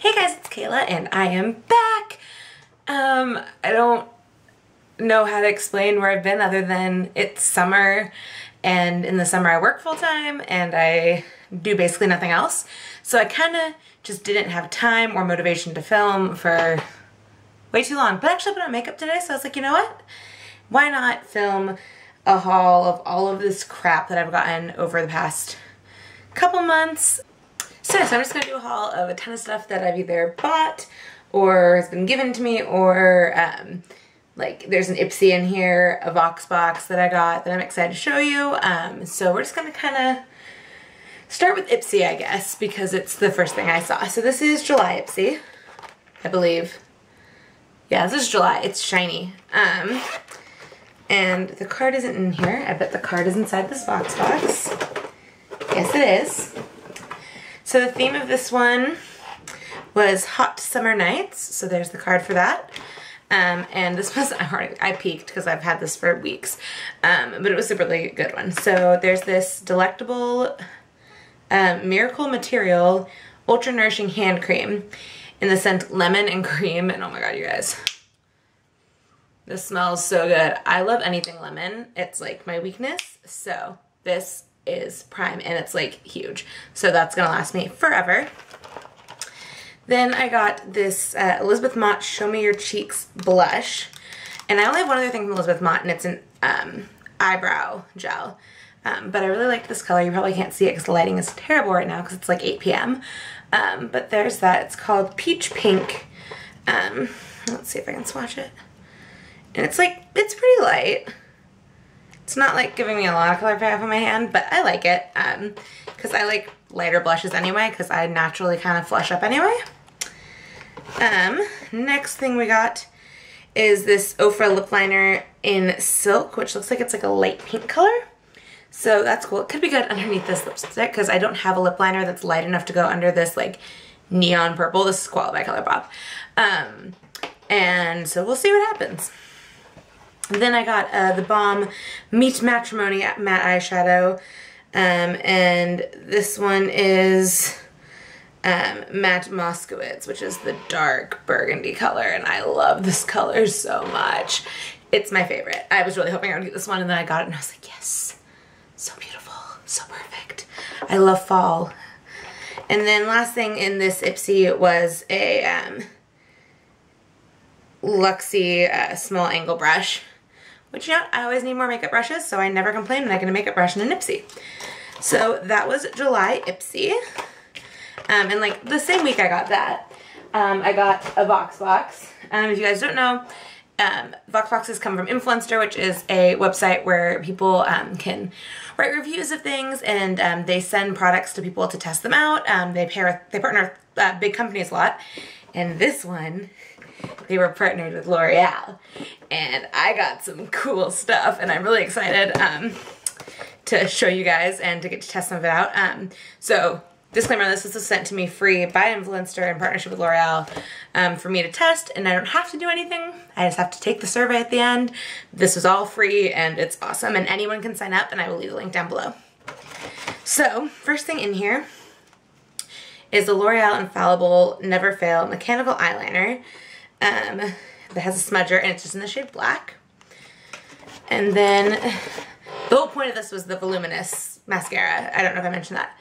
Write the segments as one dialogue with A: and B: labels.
A: Hey guys, it's Kayla and I am back. Um, I don't know how to explain where I've been other than it's summer and in the summer I work full time and I do basically nothing else. So I kind of just didn't have time or motivation to film for way too long. But I actually put on makeup today so I was like, you know what? Why not film a haul of all of this crap that I've gotten over the past couple months so, so I'm just gonna do a haul of a ton of stuff that I've either bought or has been given to me or um, like there's an Ipsy in here, a Vox box that I got that I'm excited to show you. Um, so we're just gonna kind of start with Ipsy, I guess, because it's the first thing I saw. So this is July Ipsy, I believe. Yeah, this is July. It's shiny. Um, and the card isn't in here. I bet the card is inside this Vox box. Yes, it is. So the theme of this one was hot summer nights. So there's the card for that. Um, and this was, I peaked because I've had this for weeks, um, but it was a really good one. So there's this delectable um, Miracle Material Ultra Nourishing Hand Cream in the scent Lemon and Cream. And oh my god, you guys. This smells so good. I love anything lemon. It's like my weakness. So this is prime and it's like huge. So that's gonna last me forever. Then I got this uh, Elizabeth Mott Show Me Your Cheeks blush. And I only have one other thing from Elizabeth Mott and it's an um, eyebrow gel. Um, but I really like this color. You probably can't see it because the lighting is terrible right now because it's like 8 p.m. Um, but there's that. It's called Peach Pink. Um, let's see if I can swatch it. And it's like, it's pretty light. It's not like giving me a lot of color payoff on my hand, but I like it because um, I like lighter blushes anyway because I naturally kind of flush up anyway. Um, next thing we got is this Ofra lip liner in Silk, which looks like it's like a light pink color. So that's cool. It could be good underneath this lipstick because I don't have a lip liner that's light enough to go under this like neon purple. This is Koala by ColourPop. Um, and so we'll see what happens. Then I got uh, the Balm Meet Matrimony matte eyeshadow. Um, and this one is um, Matte Moskowitz, which is the dark burgundy color. And I love this color so much. It's my favorite. I was really hoping I would get this one and then I got it and I was like, yes, so beautiful, so perfect. I love fall. And then last thing in this Ipsy was a um, Luxie uh, small angle brush. Which, you know, I always need more makeup brushes, so I never complain when I get a makeup brush and a Ipsy. So that was July Ipsy. Um, and like the same week I got that, um, I got a Voxbox. Um, if you guys don't know, um, Voxboxes come from Influenster, which is a website where people um, can write reviews of things and um, they send products to people to test them out. Um, they pair, they partner with uh, big companies a lot. And this one they were partnered with L'Oreal. And I got some cool stuff and I'm really excited um, to show you guys and to get to test some of it out. Um, so disclaimer, this was sent to me free by Influenster in partnership with L'Oreal um, for me to test and I don't have to do anything. I just have to take the survey at the end. This is all free and it's awesome and anyone can sign up and I will leave the link down below. So first thing in here is the L'Oreal Infallible Never Fail Mechanical Eyeliner um, that has a smudger and it's just in the shade black. And then the whole point of this was the Voluminous mascara. I don't know if I mentioned that.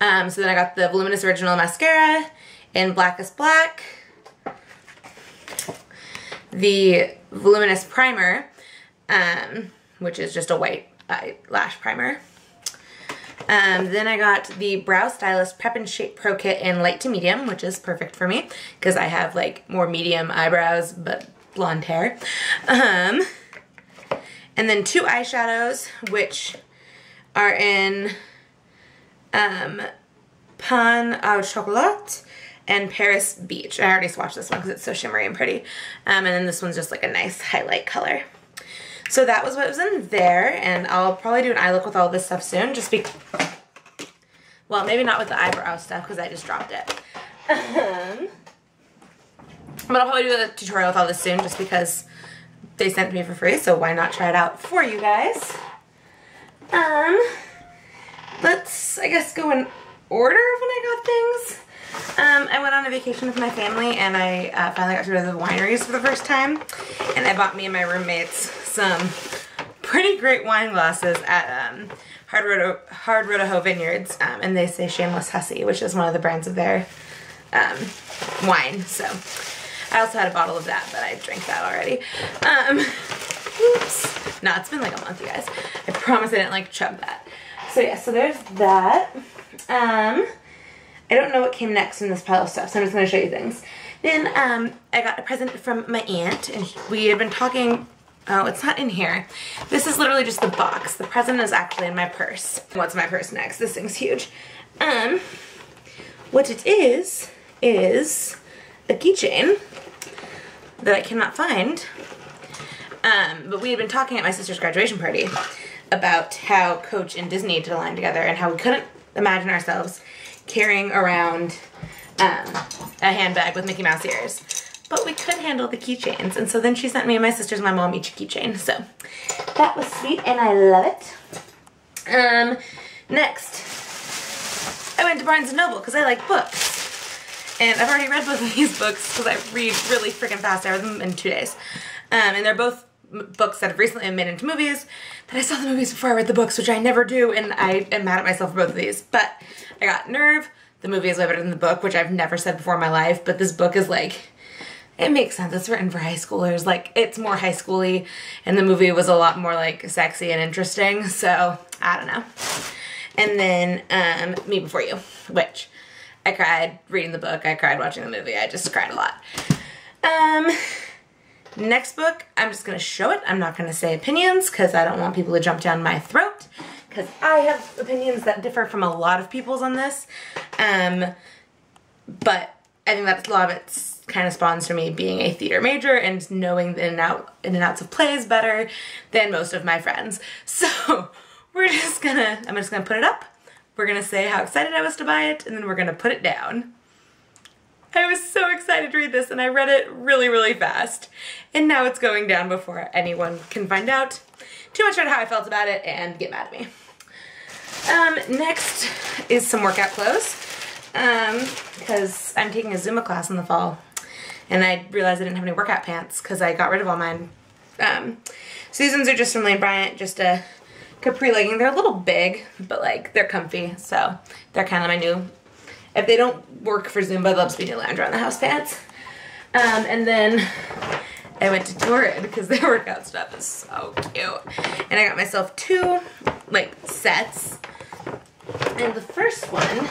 A: Um, so then I got the Voluminous Original Mascara in Blackest Black. The Voluminous Primer, um, which is just a white eyelash primer. Um, then I got the Brow Stylist Prep and Shape Pro Kit in light to medium, which is perfect for me because I have like more medium eyebrows but blonde hair. Um, and then two eyeshadows, which are in um, Pan au Chocolat and Paris Beach. I already swatched this one because it's so shimmery and pretty. Um, and then this one's just like a nice highlight color. So that was what was in there, and I'll probably do an eye look with all this stuff soon, just be, well, maybe not with the eyebrow stuff, because I just dropped it. But I'll probably do a tutorial with all this soon, just because they sent me for free, so why not try it out for you guys? Um, let's, I guess, go in order of when I got things. Um, I went on a vacation with my family and I uh, finally got to go to the wineries for the first time. And I bought me and my roommates some pretty great wine glasses at um, Hard, Roto, Hard Rodaho Vineyards. Um, and they say Shameless Hussy, which is one of the brands of their um, wine. So I also had a bottle of that, but I drank that already. Um, oops. No, it's been like a month, you guys. I promise I didn't like chug that. So yeah, so there's that. Um, I don't know what came next in this pile of stuff, so I'm just going to show you things. Then um, I got a present from my aunt, and we had been talking Oh, it's not in here. This is literally just the box. The present is actually in my purse. What's my purse next? This thing's huge. Um, what it is, is a keychain that I cannot find. Um, but we had been talking at my sister's graduation party about how Coach and Disney did align together and how we couldn't imagine ourselves carrying around um, a handbag with Mickey Mouse ears but we could handle the keychains. And so then she sent me and my sisters and my mom each a keychain. So that was sweet and I love it. Um, next, I went to Barnes & Noble because I like books. And I've already read both of these books because I read really freaking fast. I read them in two days. Um, and they're both books that have recently been made into movies that I saw the movies before I read the books, which I never do, and I am mad at myself for both of these. But I got Nerve. The movie is way better than the book, which I've never said before in my life, but this book is like it makes sense. It's written for high schoolers. Like, it's more high schooly, and the movie was a lot more, like, sexy and interesting. So, I don't know. And then, um, Me Before You, which I cried reading the book. I cried watching the movie. I just cried a lot. Um, next book, I'm just to show it. I'm not to say opinions because I don't want people to jump down my throat because I have opinions that differ from a lot of people's on this. Um, but I think that's a lot of it's kind of spawns for me being a theater major and knowing the in and out in and outs of plays better than most of my friends. So we're just gonna I'm just gonna put it up. We're gonna say how excited I was to buy it, and then we're gonna put it down. I was so excited to read this and I read it really, really fast. And now it's going down before anyone can find out too much about how I felt about it and get mad at me. Um, next is some workout clothes. Um, because I'm taking a Zumba class in the fall and I realized I didn't have any workout pants because I got rid of all mine. Um, Susan's are just from Lane Bryant, just a capri legging. They're a little big, but like they're comfy, so they're kind of my new. If they don't work for Zumba, they'll just be new lounge around the house pants. Um, and then I went to Torrid because their workout stuff is so cute. And I got myself two like sets. And the first one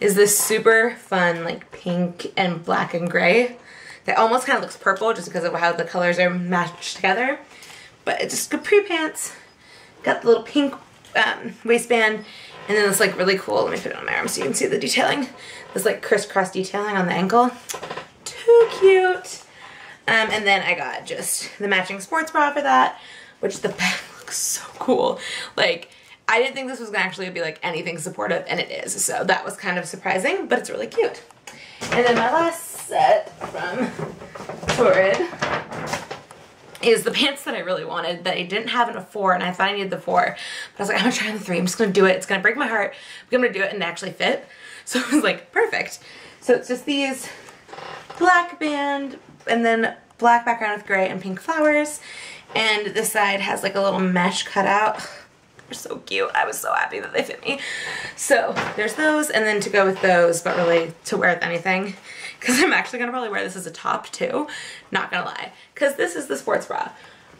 A: is this super fun like pink and black and gray that almost kind of looks purple just because of how the colors are matched together. But it's just capri pants, got the little pink um, waistband, and then this like really cool, let me put it on my arm so you can see the detailing. This like crisscross detailing on the ankle. Too cute. Um, and then I got just the matching sports bra for that, which the back looks so cool. Like, I didn't think this was gonna actually be like anything supportive, and it is. So that was kind of surprising, but it's really cute. And then my last set from Torrid is the pants that I really wanted that I didn't have in a four and I thought I needed the four. But I was like, I'm gonna try the three. I'm just gonna do it. It's gonna break my heart. I'm gonna do it and actually fit. So I was like, perfect. So it's just these black band and then black background with gray and pink flowers. And this side has like a little mesh cutout they're so cute. I was so happy that they fit me. So there's those and then to go with those, but really to wear with anything. Because I'm actually to probably wear this as a top too. Not to lie. Because this is the sports bra.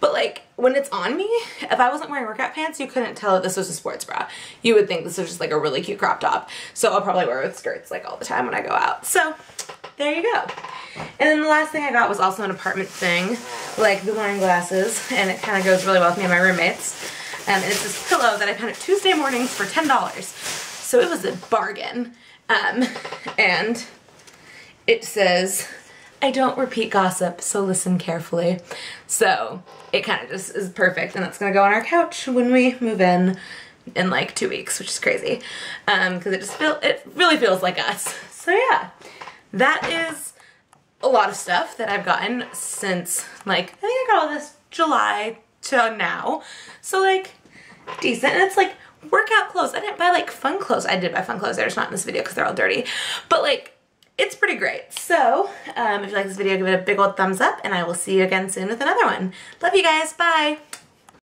A: But like when it's on me, if I wasn't wearing workout pants, you couldn't tell that this was a sports bra. You would think this was just like a really cute crop top. So I'll probably wear it with skirts like all the time when I go out. So there you go. And then the last thing I got was also an apartment thing, like the wine glasses, and it kind of goes really well with me and my roommates. And it's this pillow that I found at Tuesday mornings for $10. So it was a bargain. Um, and it says, I don't repeat gossip, so listen carefully. So it kind of just is perfect. And that's going to go on our couch when we move in in like two weeks, which is crazy. Um, cause it just feel, it really feels like us. So yeah, that is a lot of stuff that I've gotten since like, I think I got all this July to now. So like decent. And it's like workout clothes. I didn't buy like fun clothes. I did buy fun clothes. They're just not in this video because they're all dirty. But like it's pretty great. So um, if you like this video, give it a big old thumbs up and I will see you again soon with another one. Love you guys. Bye.